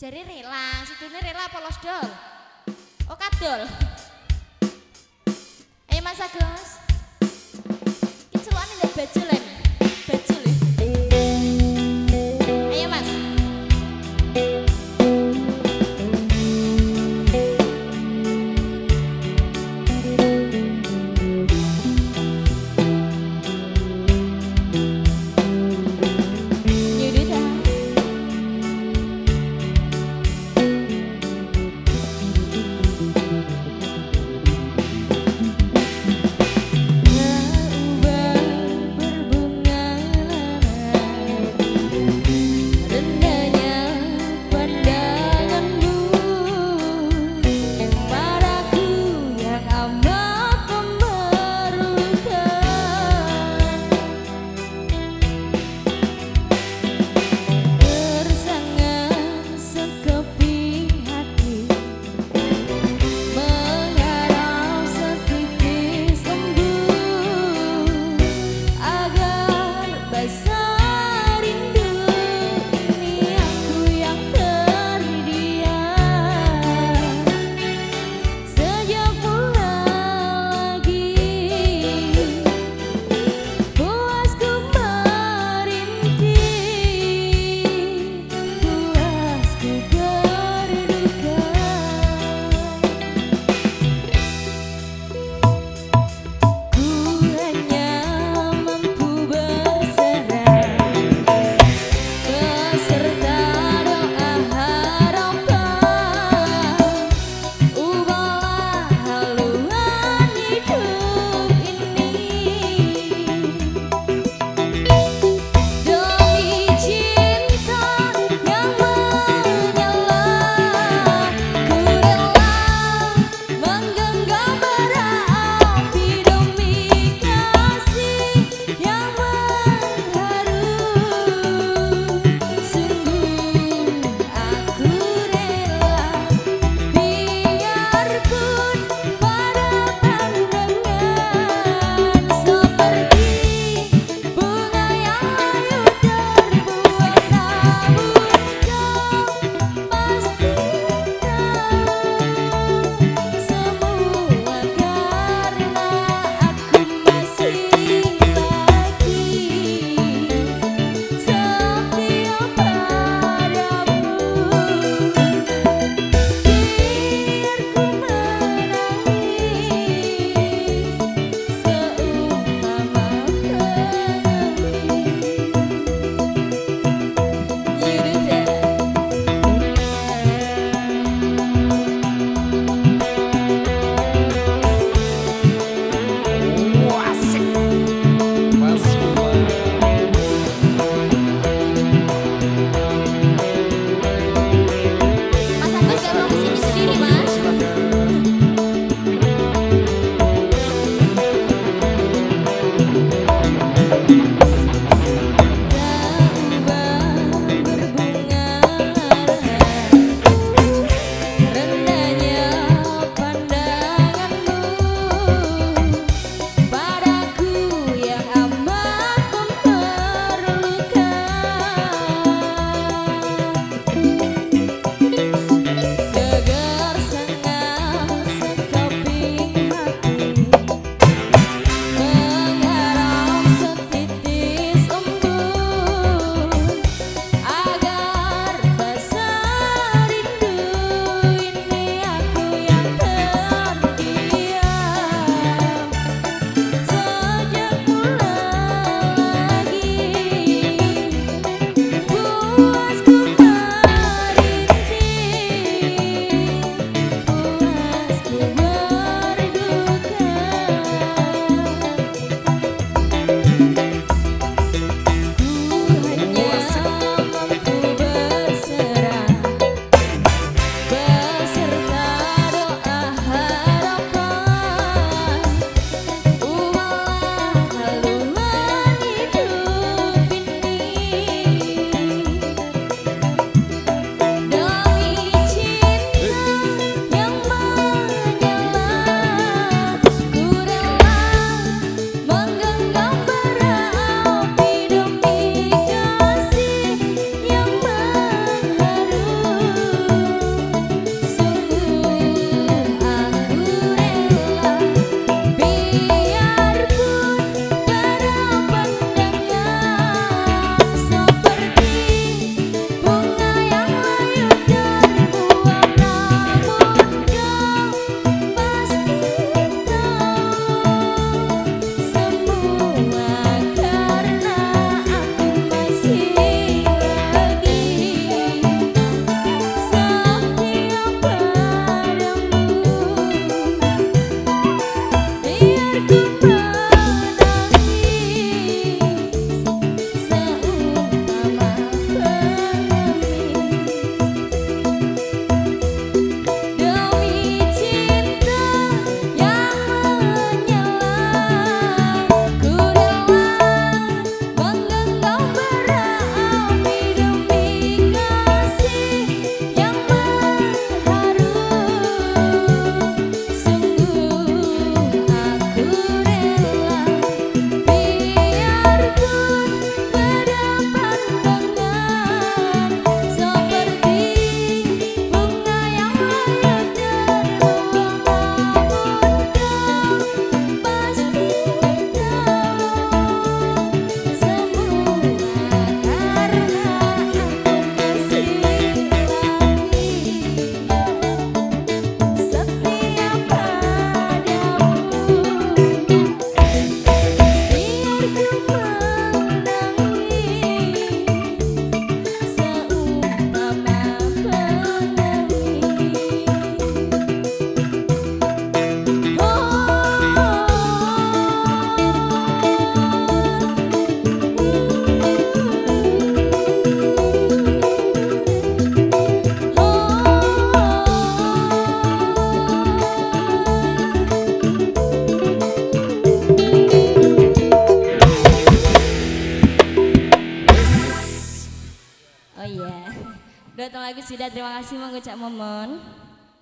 Jari rela, sidune rela polos dol. Oh kadol. Ayo Mas Agus. Ki celukane ndek baju lho. Sudah terima kasih monggo Cak Momon.